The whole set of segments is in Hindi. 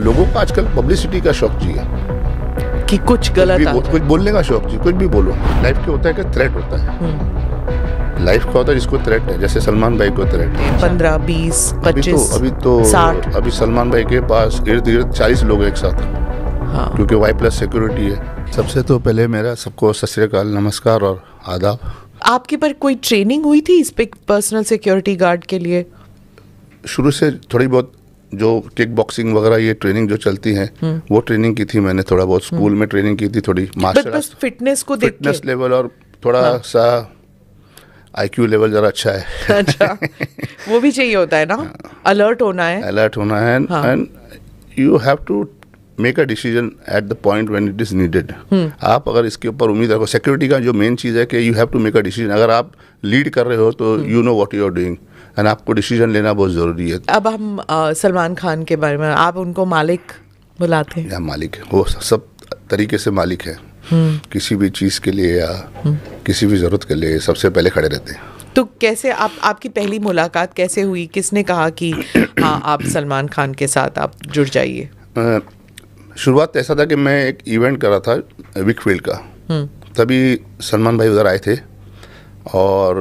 लोगों को आजकल पब्लिसिटी का शौक चाहिए। कि कुछ गलत भी आ बो- कुछ बोलने का शौक चाहिए कुछ भी बोलो। लाइफ के होता है कि थ्रेट होता है। हम्म। लाइफ का होता है जिसको थ्रेट है? जैसे सलमान भाई को थ्रेट है। पंद्रह बीस पच्चीस अभी तो अभी तो अभी सलमान भाई के पास इर्द गिर्द चालीस लोग एक साथ हाँ। क्योंकि वाई प्लस सिक्योरिटी है। सबसे तो पहले मेरा सबको सत नमस्कार और आदाब। आपके पर कोई ट्रेनिंग हुई थी इस पे पर्सनल सिक्योरिटी गार्ड के लिए? शुरू से थोड़ी बहुत जो किक बॉक्सिंग वगैरह ये ट्रेनिंग जो चलती है वो ट्रेनिंग की थी मैंने थोड़ा बहुत। स्कूल में ट्रेनिंग की थी थोड़ी मार्शल बस फिटनेस को फिटनेस लेवल और थोड़ा हाँ। सा आईक्यू लेवल जरा अच्छा है। अच्छा। वो भी चाहिए होता है ना? अलर्ट होना है। अलर्ट होना है हाँ। And you have to make a decision at the point when it is needed आप अगर इसके ऊपर उम्मीद रखो सिक्योरिटी का जो मेन चीज़ है कि you have to make a decision अगर आप लीड कर रहे हो तो you know what you are doing and आपको डिसीज़न लेना बहुत ज़रूरी है। अब हम सलमान खान के बारे में आप उनको मालिक बुलाते हैं? या मालिक है। वो सब तरीके से मालिक है। किसी भी चीज़ के लिए या किसी भी ज़रूरत के लिए सबसे पहले खड़े रहते हैं। तो कैसे आप आपकी पहली मुलाकात कैसे हुई? किसने कहा कि हाँ आप सलमान खान के साथ आप जुड़ जाइए शुरुआत ऐसा था कि मैं एक इवेंट कर रहा था विकफील्ड का। तभी सलमान भाई उधर आए थे और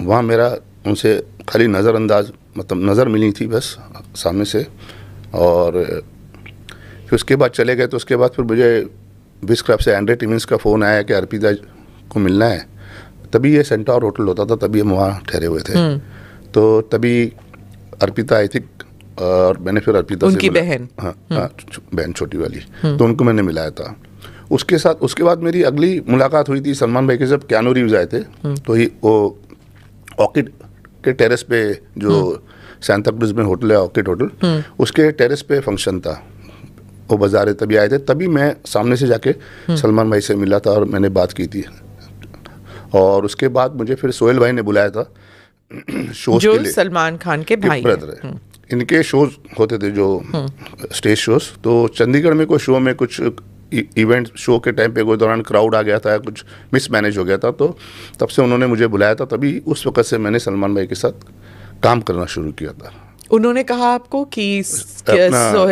वहाँ मेरा उनसे खाली नज़रअंदाज मतलब नज़र मिली थी बस सामने से। और फिर उसके बाद चले गए तो उसके बाद फिर मुझे विस क्लब से एंड्रे टिमिन्स का फ़ोन आया कि अर्पिता को मिलना है। तभी ये सेंटार होटल होता था तभी हम वहाँ ठहरे हुए थे। तो तभी अर्पिता आई थी और मैंने फिर अर्पिता उनकी से बहन। हाँ हाँ बहन छोटी वाली। तो उनको मैंने मिलाया था। उसके साथ उसके बाद मेरी अगली मुलाकात हुई थी सलमान भाई के जब कैनो रीव्स आए थे तो ही वो ऑर्किड के टेरेस पे जो सैंता क्रूज में होटल है ऑर्किड होटल उसके टेरेस पे फ़ंक्शन था। वो बाज़ार तभी आए थे तभी मैं सामने से जाके सलमान भाई से मिला था और मैंने बात की थी। और उसके बाद मुझे फिर सोहेल भाई ने बुलाया था शोज़ जो के लिए। सलमान खान के भाई ब्रदर है। इनके शोज़ होते थे जो स्टेज शोज़ तो चंडीगढ़ में कोई शो में कुछ इवेंट शो के टाइम पे कोई दौरान क्राउड आ गया था कुछ मिसमैनेज हो गया था तो तब से उन्होंने मुझे बुलाया था तभी उस वक्त से मैंने सलमान भाई के साथ काम करना शुरू किया था। उन्होंने कहा आपको कि सोहेल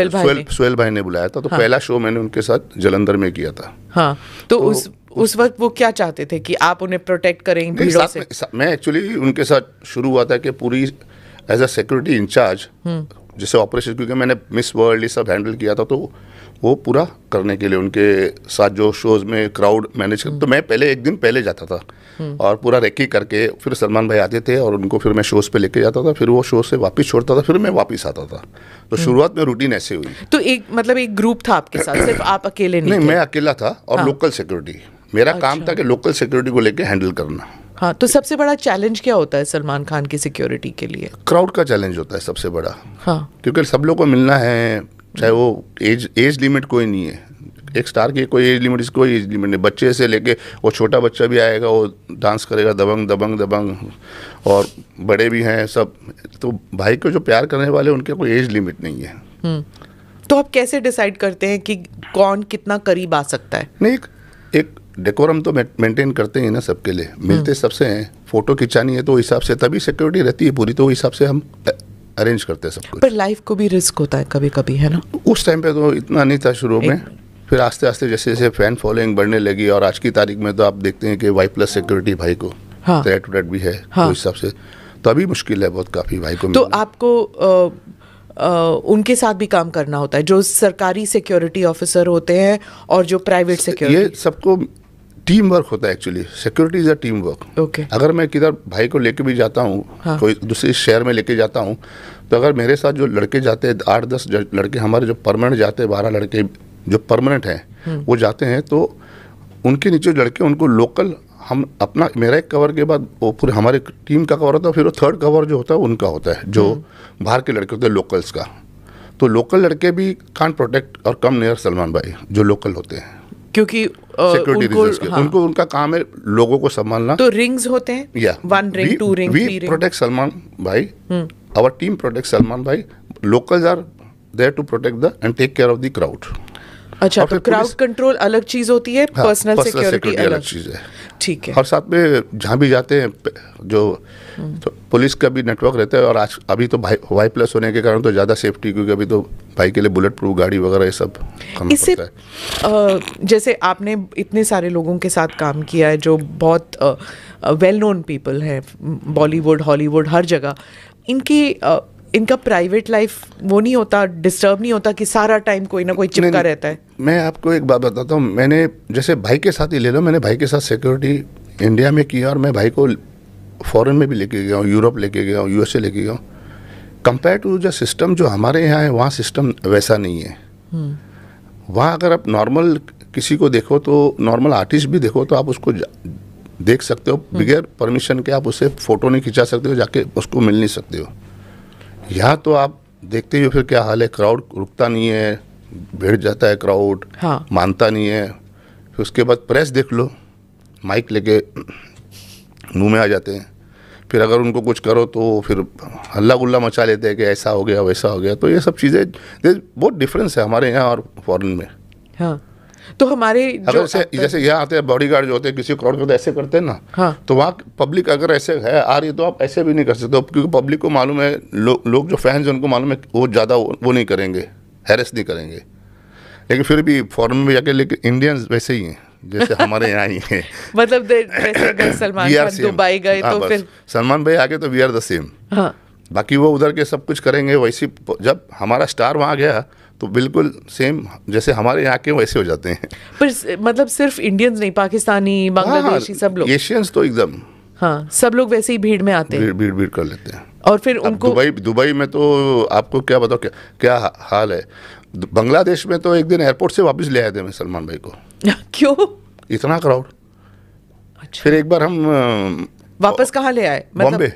भाई सोहेल ने? सोहेल भाई ने बुलाया था तो हाँ। पहला शो मैंने उनके साथ जलंधर में किया था। हाँ तो तो उस उस वक्त वो क्या चाहते थे कि आप उन्हें प्रोटेक्ट करें भीड़ों से? मैं एक्चुअली उनके साथ शुरू हुआ था कि पूरी एज अ सिक्योरिटी इंचार्ज जैसे ऑपरेशन क्योंकि मैंने मिस वर्ल्ड ये सब हैंडल किया था तो वो पूरा करने के लिए उनके साथ जो शोज़ में क्राउड मैनेज कर तो मैं पहले एक दिन पहले जाता था। और पूरा रेकी करके फिर सलमान भाई आते थे और उनको फिर मैं शोज़ पे लेके जाता था फिर वो शो से वापस छोड़ता था फिर मैं वापस आता था। तो शुरुआत में रूटीन ऐसे हुई। तो एक मतलब एक ग्रुप था आपके साथ सिर्फ़ आप अकेले नहीं, नहीं मैं अकेला था और लोकल सिक्योरिटी मेरा काम था कि लोकल सिक्योरिटी को लेके हैंडल करना। हाँ तो सबसे बड़ा चैलेंज क्या होता है सलमान खान की सिक्योरिटी के लिए? क्राउड का चैलेंज होता है सबसे बड़ा। हाँ। क्योंकि सब लोग को मिलना है चाहे वो एज एज लिमिट कोई नहीं है। एक स्टार की कोई as limit age age limit नहीं। बच्चे से लेके वो छोटा बच्चा भी आएगा वो डांस करेगा दबंग दबंग दबंग। और बड़े भी हैं सब। तो भाई को जो प्यार करने वाले उनके कोई एज लिमिट नहीं है। हम्म। तो आप कैसे डिसाइड करते हैं कि कौन कितना करीब आ सकता है? नहीं एक एक डेकोरम तो मेंटेन करते हैं ना सबके लिए। मिलते सबसे हैं फ़ोटो खिंचानी है तो हिसाब से तभी सिक्योरिटी रहती है पूरी तो हिसाब से हम अरेंज करते हैं सब कुछ। पर लाइफ को भी रिस्क होता है कभी कभी है ना? उस टाइम पे तो इतना नहीं था शुरू में। फिर आस्ते आस्ते जैसे जैसे फ़ैन फॉलोइंग बढ़ने लगी और आज की तारीख में तो आप देखते हैं कि वाई प्लस सिक्योरिटी भाई को हाँ। थ्रेट व्रेट भी है हाँ। तो हिसाब से। तो अभी मुश्किल है बहुत काफ़ी भाई को तो आपको उनके साथ भी काम करना होता है जो सरकारी सिक्योरिटी ऑफिसर होते हैं और जो प्राइवेट सिक्योरिटी ये सबको टीम वर्क होता है actually security is a team work okay अगर मैं किधर भाई को लेके भी जाता हूँ हाँ। कोई दूसरे शहर में लेके जाता हूँ तो अगर मेरे साथ जो लड़के जाते हैं आठ दस लड़के हमारे जो परमानेंट जाते हैं बारह लड़के जो परमानेंट हैं वो जाते हैं तो उनके नीचे लड़के उनको लोकल हम अपना मेरा एक कवर के बाद वो पूरे हमारे टीम का कवर होता है फिर वो थर्ड कवर जो होता है उनका होता है जो बाहर के लड़के होते हैं लोकल्स का. तो लोकल लड़के भी कान प्रोटेक्ट और कम नियर सलमान भाई जो लोकल होते हैं. क्योंकि सिक्योरिटी रीजंस के उनको उनका काम है लोगों को संभालना। तो रिंग्स होते हैं? या one ring two ring three ring protect Salman भाई। आवर टीम प्रोटेक्ट सलमान भाई। Locals are there to protect the and take care of the crowd अच्छा तो क्राउड कंट्रोल अलग चीज़ होती है हाँ, पर्सनल सिक्योरिटी security अलग चीज़ है। ठीक है। और साथ में जहाँ भी जाते हैं जो तो पुलिस का भी नेटवर्क रहता है और आज अभी तो भाई वाई प्लस होने के कारण तो ज़्यादा सेफ्टी क्योंकि अभी तो भाई के लिए बुलेट प्रूफ गाड़ी वगैरह ये सब इससे है। जैसे आपने इतने सारे लोगों के साथ काम किया है जो बहुत वेल नोन पीपल हैं बॉलीवुड हॉलीवुड हर जगह इनकी इनका प्राइवेट लाइफ वो नहीं होता डिस्टर्ब नहीं होता कि सारा टाइम कोई ना कोई चिपका रहता है। मैं आपको एक बात बताता हूँ। मैंने जैसे भाई के साथ ही ले लो मैंने भाई के साथ सिक्योरिटी इंडिया में किया और मैं भाई को फॉरेन में भी लेके गया हूँ यूरोप लेके गया हूँ यूएसए लेके गया हूँ। कंपेयर टू जो सिस्टम जो हमारे यहाँ है वहाँ सिस्टम वैसा नहीं है। वहाँ अगर आप नॉर्मल किसी को देखो तो नॉर्मल आर्टिस्ट भी देखो तो आप उसको देख सकते हो। बगैर परमिशन के आप उसे फ़ोटो नहीं खिंचा सकते हो जाके उसको मिल नहीं सकते हो। यहाँ तो आप देखते ही फिर क्या हाल है? क्राउड रुकता नहीं है भिड़ जाता है क्राउड हाँ। मानता नहीं है। फिर उसके बाद प्रेस देख लो माइक लेके मुँह में आ जाते हैं। फिर अगर उनको कुछ करो तो फिर हल्ला गुल्ला मचा लेते हैं कि ऐसा हो गया वैसा हो गया। तो ये सब चीज़ें बहुत डिफरेंस है हमारे यहाँ और फॉरेन में। हाँ। तो हमारे अगर जो जैसे जैसे यहाँ आते हैं बॉडी गार्ड जो होते हैं किसी क्राउड को तो ऐसे करते हैं ना हाँ। तो वहाँ पब्लिक अगर ऐसे है आ रही है तो आप ऐसे भी नहीं कर सकते क्योंकि पब्लिक को मालूम है लो, लोग जो फैंस हैं उनको मालूम है वो ज़्यादा वो, नहीं करेंगे हैरेस नहीं करेंगे। लेकिन फिर भी फॉरन में जाके लेकिन इंडियंस वैसे ही हैं जैसे हमारे यहाँ ही हैं। मतलब सलमान. दुबई गए हाँ, तो फिर सलमान भाई आगे तो वी आर द सेम हाँ। बाकी वो उधर के सब कुछ करेंगे वैसी जब हमारा स्टार वहाँ गया तो बिल्कुल सेम जैसे हमारे यहाँ के वैसे हो जाते हैं। पर मतलब सिर्फ़ इंडियंस नहीं पाकिस्तानी बांग्लादेशी सब लोग। एशियंस तो एकदम। हाँ सब लोग वैसे ही भीड़ में आते हैं। भीड़ भीड़ भीड़ कर लेते हैं। और फिर उनको दुबई दुबई में तो आपको क्या बताओ क्या क्या हाल है? बांग्लादेश में तो एक दिन एयरपोर्ट से वापस ले आए थे मैं सलमान भाई को। क्यों? इतना क्राउड अच्छा। फिर एक बार हम वापस कहाँ ले आए? बॉम्बे।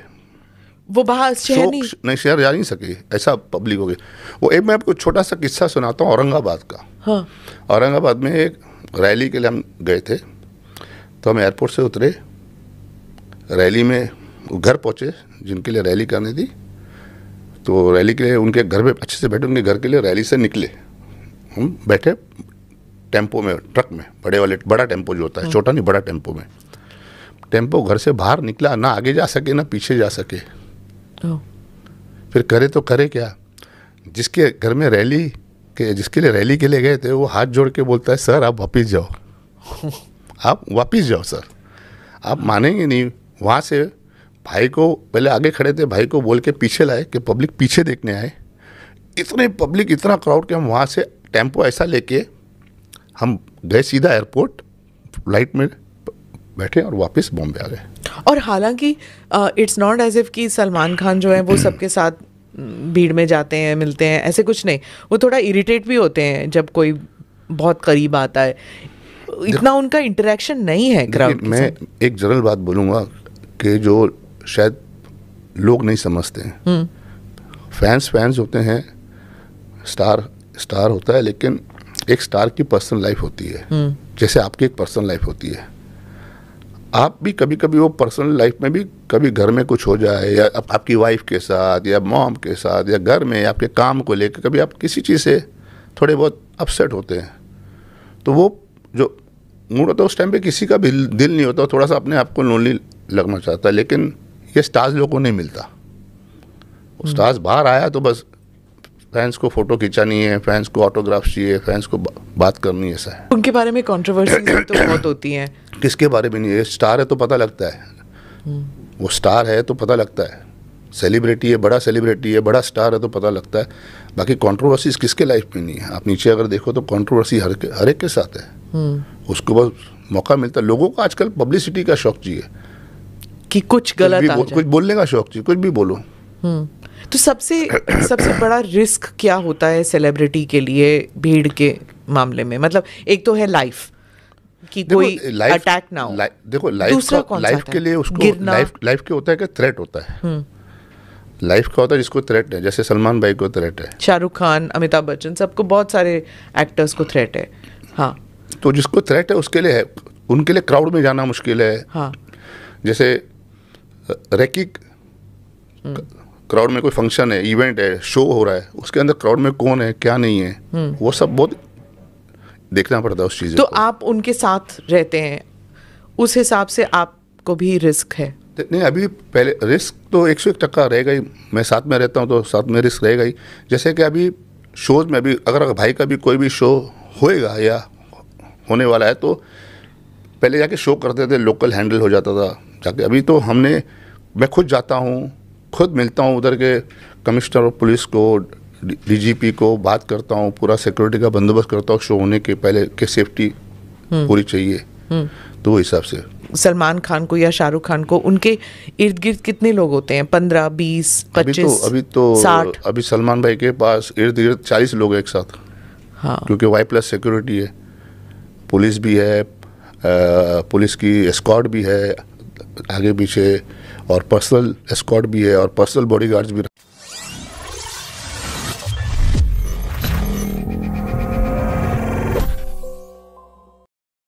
वो बाहर शहर नहीं। नहीं शहर जा नहीं सके ऐसा पब्लिक हो गई वो एक मैं आपको छोटा सा किस्सा सुनाता हूँ औरंगाबाद का। हाँ। औरंगाबाद में एक रैली के लिए हम गए थे तो हम एयरपोर्ट से उतरे। रैली में घर पहुँचे जिनके लिए रैली करनी थी। तो रैली के लिए उनके घर में अच्छे से बैठे उनके घर के लिए रैली से निकले। हम बैठे टेंपो में ट्रक में बड़े वाले बड़ा टेंपो जो होता है। छोटा नहीं बड़ा टेंपो में। टेंपो घर से बाहर निकला ना आगे जा सके ना पीछे जा सके। फिर करे तो करे क्या? जिसके घर में रैली के जिसके लिए रैली के लिए गए थे वो हाथ जोड़ के बोलता है सर आप वापिस जाओ। आप वापिस जाओ सर। आप मानेंगे नहीं वहाँ से भाई को पहले आगे खड़े थे भाई को बोल के पीछे लाए कि पब्लिक पीछे देखने आए। इतने पब्लिक इतना क्राउड कि हम वहाँ से टेंपो ऐसा लेके हम गए सीधा एयरपोर्ट फ़्लाइट में बैठे और वापस बॉम्बे आ गए। और हालाँकि इट्स नॉट एज इफ़ कि सलमान खान जो है वो सबके साथ भीड़ में जाते हैं मिलते हैं ऐसे कुछ नहीं। वो थोड़ा इरिटेट भी होते हैं जब कोई बहुत करीब आता है। इतना उनका इंटरेक्शन नहीं है क्राउड मैं एक जरल बात बोलूँगा कि जो शायद लोग नहीं समझते हैं। फैंस फैंस होते हैं स्टार स्टार होता है लेकिन एक स्टार की पर्सनल लाइफ होती है। जैसे आपकी एक पर्सनल लाइफ होती है। आप भी कभी कभी वो पर्सनल लाइफ में भी कभी घर में कुछ हो जाए या आप, आपकी वाइफ के साथ या मॉम के साथ या घर में आपके काम को लेकर कभी आप किसी चीज़ से थोड़े बहुत अपसेट होते हैं। तो वो जो मूड होता है उस टाइम पे किसी का भी दिल नहीं होता थोड़ा सा अपने आप को लोनली लगना चाहता है लेकिन ये स्टार्स लोगों को नहीं मिलता। स्टार्स बाहर आया तो बस फैंस को फ़ोटो खिंचानी है फैंस को ऑटोग्राफ चाहिए फैंस को बा- बात करनी है ऐसा है। उनके बारे में कंट्रोवर्सीज भी तो बहुत होती हैं। किसके बारे में नहीं है? स्टार है तो पता लगता है। वो स्टार है तो पता लगता है। सेलिब्रिटी है बड़ा सेलिब्रिटी है बड़ा स्टार है तो पता लगता है। बाकी कंट्रोवर्सीज किसके लाइफ में नहीं है? आप नीचे अगर देखो तो कंट्रोवर्सी हर हर एक के साथ है। उसको बस मौका मिलता है। लोगों को आजकल पब्लिसिटी का शौक चाहिए। कि कुछ कुछ गलत बोल- जाए। कुछ बोलने का शौक चाहिए कुछ भी बोलो। हम्म। तो सबसे सबसे बड़ा रिस्क क्या होता है सेलिब्रिटी के लिए भीड़ के मामले में? मतलब एक तो है लाइफ कि कोई अटैक ना हो। देखो लाइफ का लाइफ के लिए उसको लाइफ लाइफ के होता है कि थ्रेट होता है। लाइफ का होता है जिसको थ्रेट है जैसे सलमान भाई को थ्रेट है। शाहरुख खान अमिताभ बच्चन सबको बहुत सारे एक्टर्स को थ्रेट है। हाँ। तो जिसको थ्रेट है उसके लिए है। उनके लिए क्राउड में जाना मुश्किल है। हाँ। जैसे रैकिक क्राउड में कोई फ़ंक्शन है इवेंट है शो हो रहा है उसके अंदर क्राउड में कौन है क्या नहीं है वो सब बहुत देखना पड़ता है उस चीज़ तो को। आप उनके साथ रहते हैं। उस हिसाब से आपको भी रिस्क है। नहीं अभी पहले रिस्क तो एक सौ एक टक्का रहेगा ही मैं साथ में रहता हूँ तो साथ में रिस्क रहेगा ही जैसे कि अभी शोज़ में अभी अगर भाई का भी कोई भी शो होएगा या होने वाला है तो पहले जाके शो करते थे लोकल हैंडल हो जाता था। जाके अभी तो हमने मैं खुद जाता हूँ खुद मिलता हूँ उधर के कमिश्नर ऑफ़ पुलिस को डीजीपी को बात करता हूँ पूरा सिक्योरिटी का बंदोबस्त करता हूँ शो होने के पहले के सेफ्टी पूरी चाहिए। तो वो हिसाब से। सलमान खान को या शाहरुख खान को उनके इर्द गिर्द कितने लोग होते हैं? पंद्रह बीस अभी तो अभी तो साठ? अभी सलमान भाई के पास इर्द गिर्द चालीस लोग एक साथ। हाँ। क्योंकि वाई प्लस सिक्योरिटी है। पुलिस भी है पुलिस की एस्कॉर्ट भी है आगे पीछे और पर्सनल एस्कॉर्ट भी है और पर्सनल बॉडीगार्ड्स भी